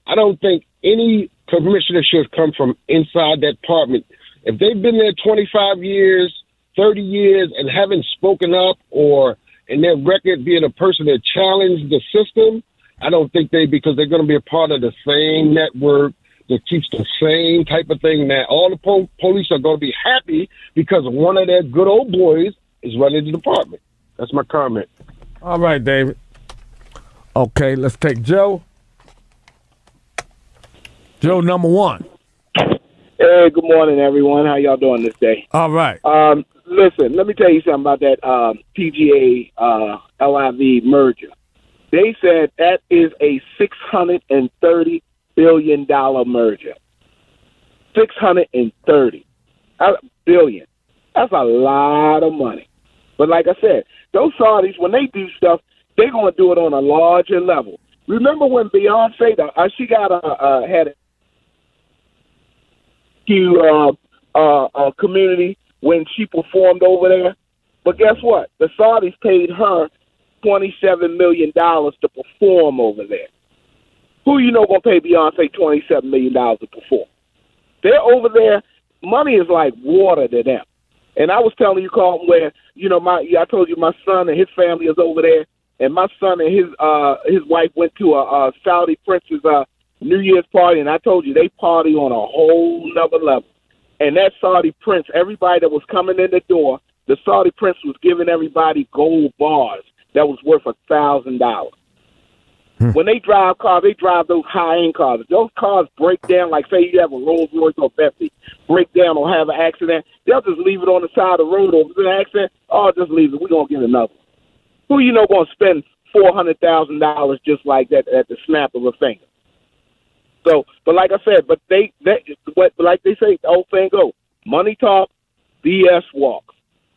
I don't think any commissioner should have come from inside that department. If they've been there 25 years, 30 years, and haven't spoken up or in their record being a person that challenged the system, I don't think they, because they're going to be a part of the same network that keeps the same type of thing. Now, all the po- police are going to be happy because one of their good old boys is running the department. That's my comment.
All right, David. Okay, let's take Joe. Joe, number one.
Hey, good morning, everyone. How y'all doing this day?
All right.
Um, listen, let me tell you something about that um, PGA uh, LIV merger. They said that is a six hundred and thirty billion dollar merger. Six hundred and thirty billion. That's a lot of money. But like I said, those Saudis, when they do stuff, they're going to do it on a larger level. Remember when Beyonce, uh, she got a uh, had a uh, uh, uh, community when she performed over there. But guess what? The Saudis paid her twenty-seven million dollars to perform over there. Who you know gonna pay Beyonce twenty-seven million dollars to perform? They're over there. Money is like water to them. And I was telling you, Carlton, where you know my I told you my son and his family is over there, and my son and his uh his wife went to a, a Saudi prince's uh New Year's party, and I told you they party on a whole nother level. And that Saudi prince, everybody that was coming in the door, the Saudi prince was giving everybody gold bars that was worth a thousand dollars. Hmm. When they drive cars, they drive those high end cars. If those cars break down, like say you have a Rolls Royce or Bentley, break down or have an accident, they'll just leave it on the side of the road. Or if there's an accident, oh, just leave it. We're gonna get another. Who you know gonna spend four hundred thousand dollars just like that at the snap of a finger? So, but like I said, but they, they, what, like they say, the old thing go, money talk, BS walks.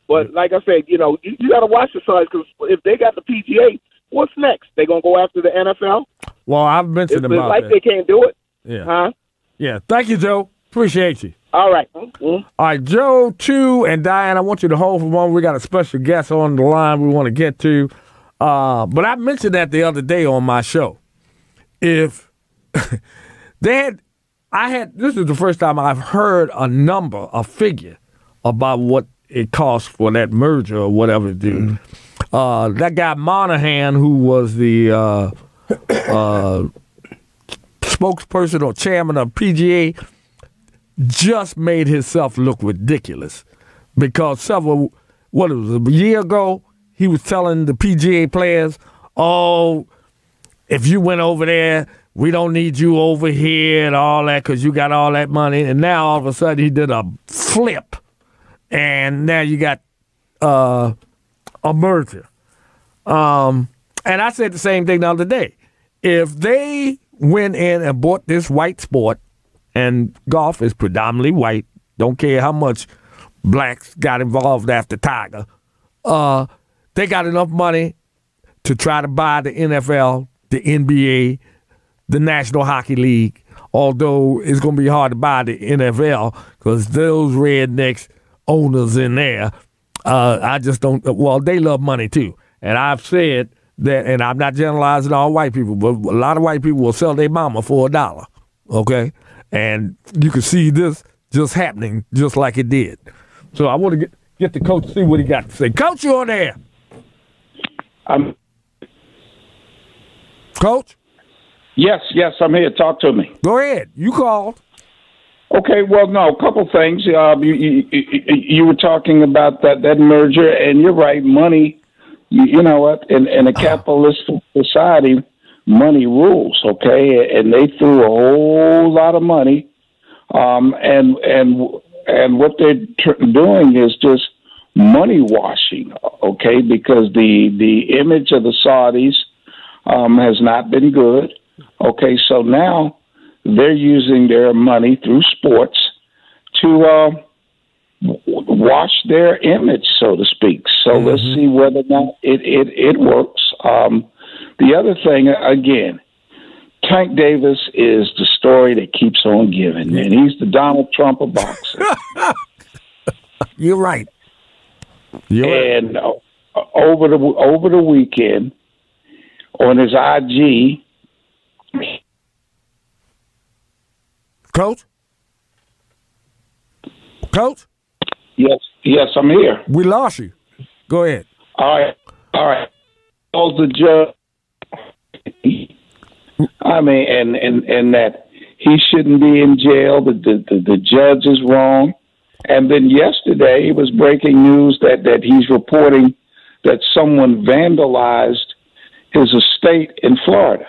But like I said, you know, you, you got to watch the sides because if they got the PGA, what's next? They gonna go after the NFL?
Well, I've mentioned
It's, it's like
that.
they can't do it,
Yeah.
huh?
Yeah. Thank you, Joe. Appreciate you.
All right. Mhm.
All right, Joe, Chu, and Diane, I want you to hold for a moment. We got a special guest on the line we want to get to. Uh, but I mentioned that the other day on my show. If they had, I had, this is the first time I've heard a number, a figure about what it costs for that merger or whatever to do. Uh, that guy Monahan, who was the uh, uh, spokesperson or chairman of PGA, just made himself look ridiculous because several what it was a year ago he was telling the PGA players, "Oh, if you went over there, we don't need you over here and all that because you got all that money." And now all of a sudden he did a flip, and now you got uh, a merger. Um, and I said the same thing the other day. If they went in and bought this white sport, and golf is predominantly white, don't care how much blacks got involved after Tiger, uh, they got enough money to try to buy the NFL, the NBA, the National Hockey League. Although it's going to be hard to buy the NFL because those rednecks owners in there, uh, I just don't. Well, they love money too, and I've said that, and I'm not generalizing all white people, but a lot of white people will sell their mama for a dollar. Okay, and you can see this just happening, just like it did. So I want to get get the coach to see what he got to say. Coach, you on there?
I'm,
Coach?
Yes, yes, I'm here. Talk to me.
Go ahead. You called.
Okay, well, no, a couple things. Uh, you, you, you- were talking about that, that merger, and you're right. Money, you, you know what? In, in a capitalist society, money rules. Okay, and they threw a whole lot of money, um, and and and what they're tr- doing is just money washing. Okay, because the the image of the Saudis um, has not been good. Okay, so now they're using their money through sports to uh, w- wash their image, so to speak. So let's see whether or not it it, it works. Um, the other thing, again, Tank Davis is the story that keeps on giving, and he's the Donald Trump of boxing.
You're right. You're
and uh, over the over the weekend, on his IG,
Coach? Coach?
Yes, yes, I'm here.
We lost you. Go ahead.
All right, all right. All the judge. I mean, and and and that he shouldn't be in jail. The the the, the judge is wrong. And then yesterday, it was breaking news that that he's reporting that someone vandalized his estate in Florida.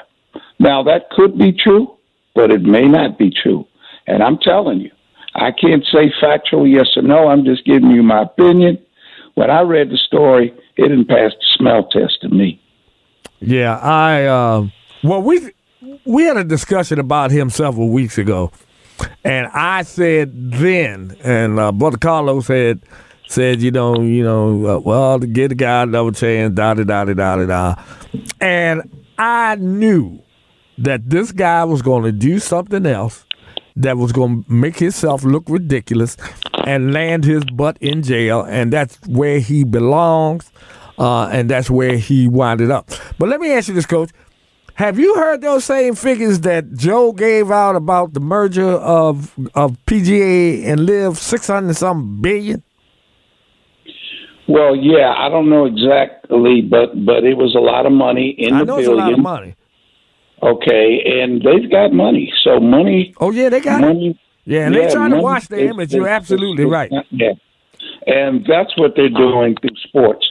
Now that could be true, but it may not be true. And I'm telling you, I can't say factual yes or no. I'm just giving you my opinion. When I read the story, it didn't pass the smell test to me.
Yeah, I uh, well we we had a discussion about him several weeks ago, and I said then, and uh, Brother Carlos said said you know you know uh, well to get the guy another chance, da da da da da da, and I knew that this guy was going to do something else that was going to make himself look ridiculous and land his butt in jail, and that's where he belongs, uh, and that's where he winded up. But let me ask you this, Coach. Have you heard those same figures that Joe gave out about the merger of of PGA and LIV six hundred something billion?
Well, yeah, I don't know exactly, but but it was a lot of money in
I
the
know it's a lot of money.
Okay, and they've got money. So money.
Oh yeah, they got
money.
Yeah, and they're trying to
money
wash their
is-
image. You're
is-
absolutely
is-
right.
Yeah, and that's what they're doing through sports.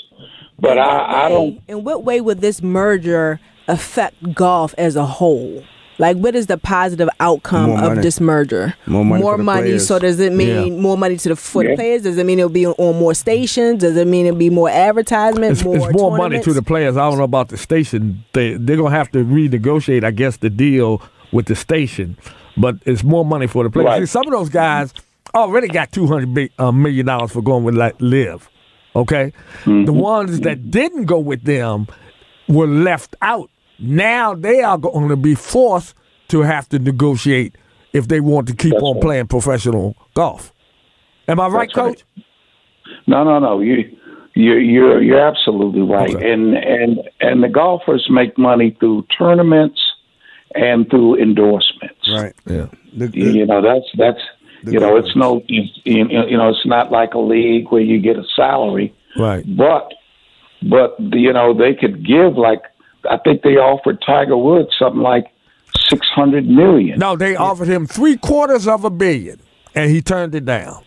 But I, I don't.
In what way would this merger affect golf as a whole? Like, what is the positive outcome
More
of
money.
this merger?
More money for the players.
So does it mean
Yeah.
more money to the for the
Yeah.
players? Does it mean it'll be on, on more stations? Does it mean it'll be more advertisement?
It's,
more
it's more money to the players. I don't know about the station. They they're gonna have to renegotiate, I guess, the deal with the station. But it's more money for the players.
Right.
See, some of those guys already got two hundred uh, million dollars for going with like LIV. Okay, the ones that didn't go with them were left out. Now they are going to be forced to have to negotiate if they want to keep on playing professional golf. Am I right,
That's right.
Coach?
No, no, no. You, you're you're you're absolutely right. And and and the golfers make money through tournaments and through endorsements.
Right.
Yeah.
You, you know that's that's you know it's no you, you you know it's not like a league where you get a salary.
Right.
But but you know they could give like I think they offered Tiger Woods something like six hundred million.
No, they offered him three quarters of a billion, and he turned it down.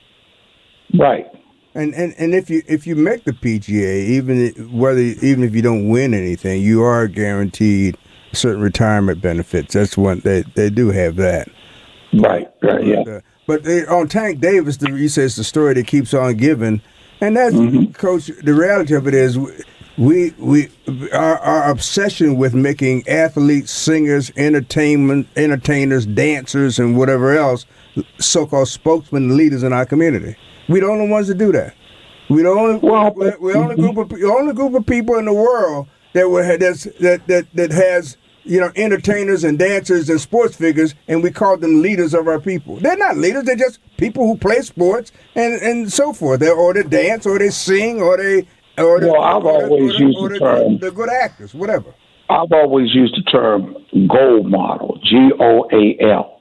Right.
And, and and if you if you make the PGA, even whether even if you don't win anything, you are guaranteed certain retirement benefits. That's one they they do have that.
Right. Right. Yeah.
But, uh, but they, on Tank Davis, the, you say it's the story that keeps on giving, and that's coach. The reality of it is, we we our, our obsession with making athletes, singers, entertainment entertainers, dancers, and whatever else, so-called spokesmen, leaders in our community. We the only ones that do that. We the only we're, we're the only group of only group of people in the world that have, that's, that that that has you know entertainers and dancers and sports figures, and we call them leaders of our people. They're not leaders; they're just people who play sports and and so forth. They or they dance or they sing or they or they,
Well, I've
or
always
or
used
or
the term-
they're good actors, whatever.
I've always used the term goal model, G O A L.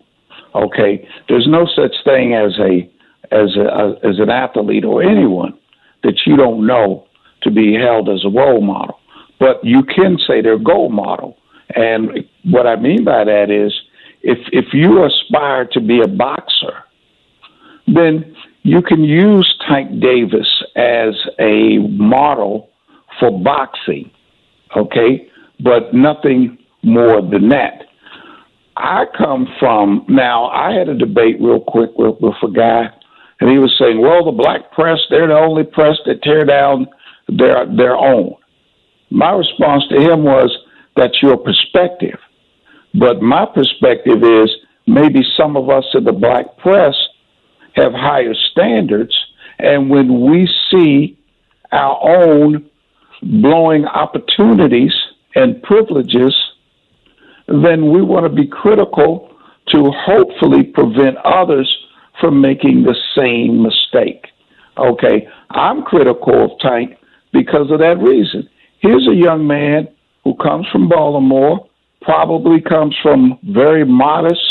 Okay, there's no such thing as a as a uh, as an athlete or anyone that you don't know to be held as a role model, but you can say they're goal model. And what I mean by that is, if if you aspire to be a boxer, then you can use Tank Davis as a model for boxing okay, but nothing more than that. I come from now. I had a debate real quick with, with a guy, and he was saying, "Well, the black press, they're the only press that tear down their their own." My response to him was, "That's your perspective, but my perspective is maybe some of us in the black press have higher standards, and when we see our own blowing opportunities and privileges then we want to be critical to hopefully prevent others from making the same mistake. Okay, I'm critical of Tank because of that reason. Here's a young man who comes from Baltimore, probably comes from very modest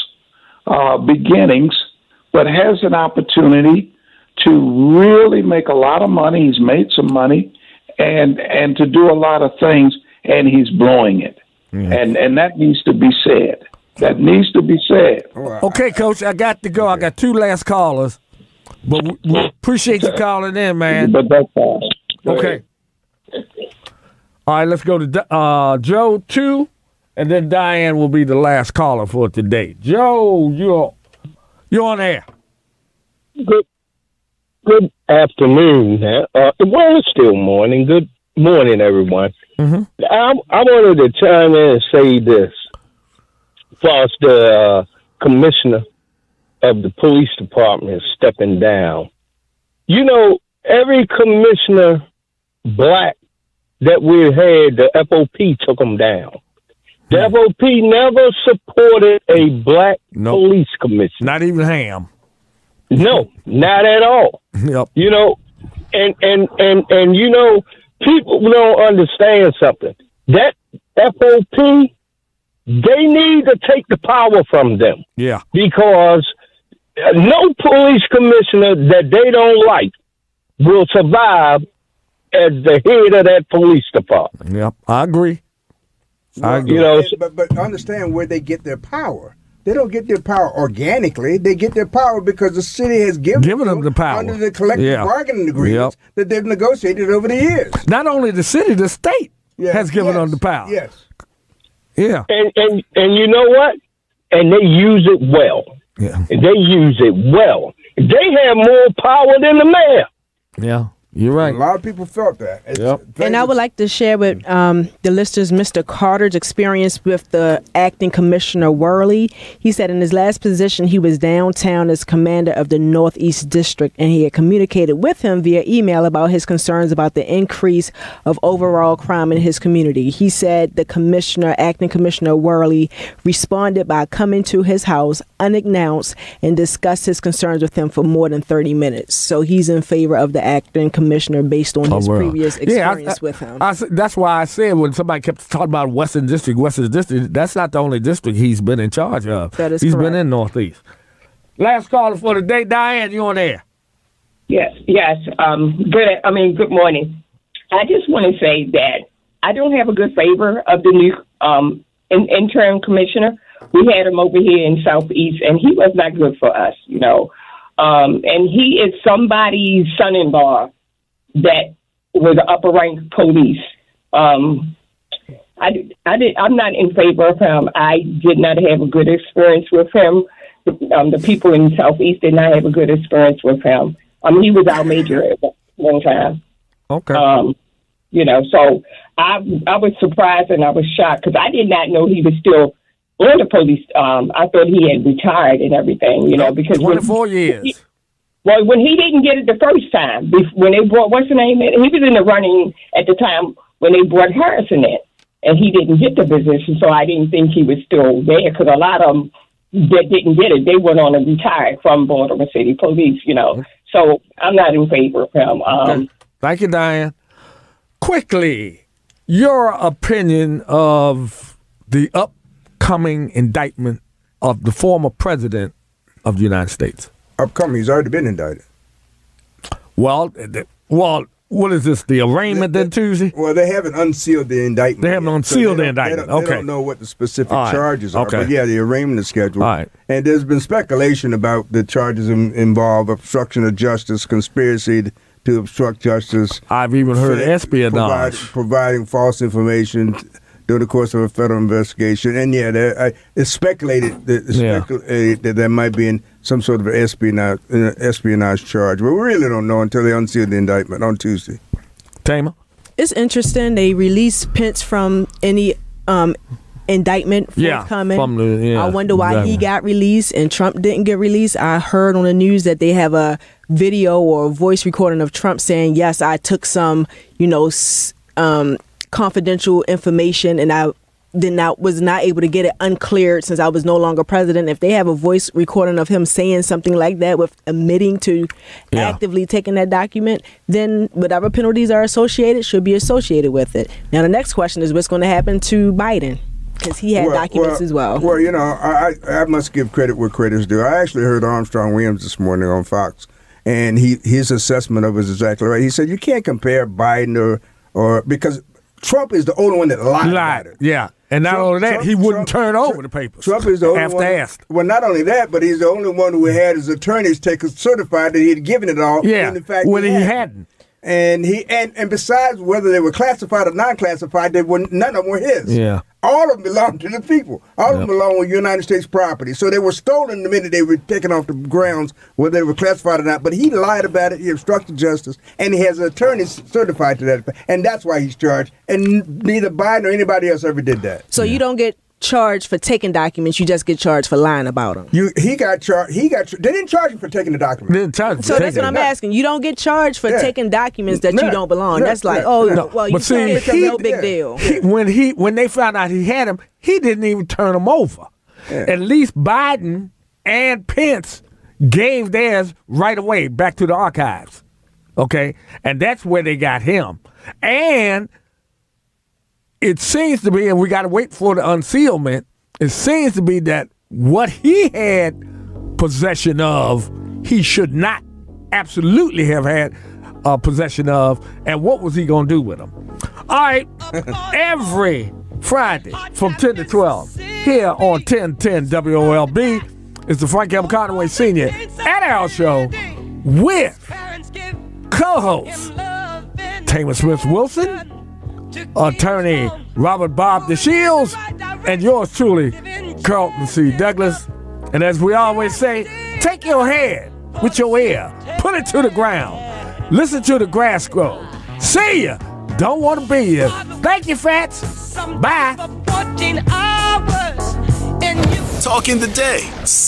uh, beginnings, but has an opportunity to really make a lot of money. He's made some money, and and to do a lot of things, and he's blowing it, and and that needs to be said. That needs to be said.
Okay, Coach, I got to go. I got two last callers, but we, we appreciate you calling in, man.
But that's all.
Okay. All right, let's go to uh, Joe two, and then Diane will be the last caller for today. Joe, you're you're on air.
Good, good afternoon. Uh, well, it's still morning. Good morning, everyone.
Mm-hmm.
I, I wanted to chime in and say this. Plus, the uh, commissioner of the police department is stepping down. You know, every commissioner black that we had, the FOP took them down. The FOP never supported a black police commissioner.
Not even Hamm.
No, not at all.
Yep.
You know, and and and and you know, people don't understand something. That FOP, they need to take the power from them
Yeah.
because uh, no police commissioner that they don't like will survive as the head of that police department.
Yep. I agree. I agree.
You know,
but but understand where they get their power. They don't get their power organically. They get their power because the city has given,
Given them the power.
under the collective
Yeah.
bargaining agreements that they've negotiated over the years.
Not only the city, the state has given them the power.
Yes.
Yeah.
and and and you know what? And they use it well.
Yeah.
They use it well. They have more power than the mayor.
Yeah. You're right.
A lot of people felt that. It's-
And I would like to share with um, the listeners Mr. Carter's experience with the acting commissioner Worley. He said in his last position, he was downtown as commander of the Northeast District, and he had communicated with him via email about his concerns about the increase of overall crime in his community. He said the commissioner, acting commissioner Worley, responded by coming to his house unannounced and discussed his concerns with him for more than 30 minutes. So he's in favor of the acting commissioner based on his
Oh, well.
previous
Yeah, I-
experience
I-
with him.
I s- that's why I said when somebody kept talking about Western District, Western District, that's not the only district he's been in charge of.
That is
He's
correct.
been in Northeast. Last caller for the day, Diane, you on air?
Yes, yes. Um, good. I mean, good morning. I just want to say that I don't have a good favor of the new um, in, interim commissioner. We had him over here in Southeast, and he was not good for us, you know. Um, and he is somebody's son-in-law that were the upper rank police. Um, I, I did, I'm not in favor of him. I did not have a good experience with him. Um, the people in Southeast did not have a good experience with him. Um, he was our major at one time.
Okay.
Um, you know, so I I was surprised and I was shocked because I did not know he was still on the police. Um, I thought he had retired and everything. You know, because when-
24 years.
Well, when he didn't get it the first time, when they brought what's the name? He was in the running at the time when they brought Harrison in, and he didn't get the position. So I didn't think he was still there because a lot of them that didn't get it, they went on and retired from Baltimore City Police. You know, so I'm not in favor of him. Um,
Thank you, Diane. Quickly, your opinion of the upcoming indictment of the former president of the United States.
Upcoming, he's already been indicted.
Well, uh, th- well, what is this? The arraignment then Tuesday?
Well, they haven't unsealed the indictment.
They haven't
yet,
unsealed
they
the
they
indictment.
They
Okay.
don't know what the specific
right.
charges are.
Okay.
But yeah, the arraignment is scheduled.
All right.
And there's been speculation about the charges in, involve obstruction of justice, conspiracy to obstruct justice.
I've even heard espionage.
provide- providing false information during the course of a federal investigation. And yeah, there, I, it's speculated that, it's
Yeah.
speculated that there might be in some sort of espionage, uh, espionage charge. But we really don't know until they unseal the indictment on Tuesday.
Tehma?
It's interesting. They released Pence from any um, indictment
Yeah,
forthcoming.
from the- yeah,
I wonder why he got released and Trump didn't get released. I heard on the news that they have a video or a voice recording of Trump saying, "Yes, I took some, you know, s- um, confidential information and I did not was not able to get it uncleared since I was no longer president. If they have a voice recording of him saying something like that with admitting to
Yeah.
actively taking that document, then whatever penalties are associated should be associated with it. Now the next question is what's going to happen to Biden because he had documents as well.
Well, you know, I, I I must give credit where credit's due. I actually heard Armstrong Williams this morning on Fox, and he his assessment of it is exactly right. He said you can't compare Biden or or because Trump is the only one that lied. about it.
Yeah. And not
Trump-
only that,
Trump-
he wouldn't
Trump-
turn over the papers.
Trump is the only
after
one.
asked.
Well, not only that, but he's the only one who had his attorneys take a certified that he had given it all.
Yeah,
when in fact
when he
hadn't.
hadn't.
And he and and besides whether they were classified or non-classified, they were none of them were his.
Yeah.
All of them belong to the people. All of them belong with United States property. So they were stolen the minute they were taken off the grounds, whether they were classified or not. But he lied about it. He obstructed justice, and he has attorneys certified to that, and that's why he's charged. And neither Biden or anybody else ever did that.
So you don't get charged for taking documents; you just get charged for lying about them.
You he got charged. He got. They didn't charge him for taking the document.
Didn't charge
So that's what I'm asking. You don't get charged for
Yeah.
taking documents that
No,
you don't belong.
no,
that's like,
no,
oh,
no.
well, you
but see,
can't.
he,
no big deal.
he- when he when they found out he had him, he didn't even turn him over. At least Biden and Pence gave theirs right away back to the archives. Okay, and that's where they got him. And it seems to be, and we got to wait for the unsealment. It seems to be that what he had possession of, he should not absolutely have had uh, possession of. And what was he going to do with them? All right, every Friday from 10 to 12 here on 1010 WOLB is the Frank M. Conaway Sr. at our show with co-host Tehma Smith Wilson, attorney Robert Bob Dashiell, and yours truly, Carlton C. Douglass. And as we always say, take your head with your ear, put it to the ground, listen to the grass grow. See ya. Don't want to be ya. Thank you, Fats. Bye.
Talking the day. So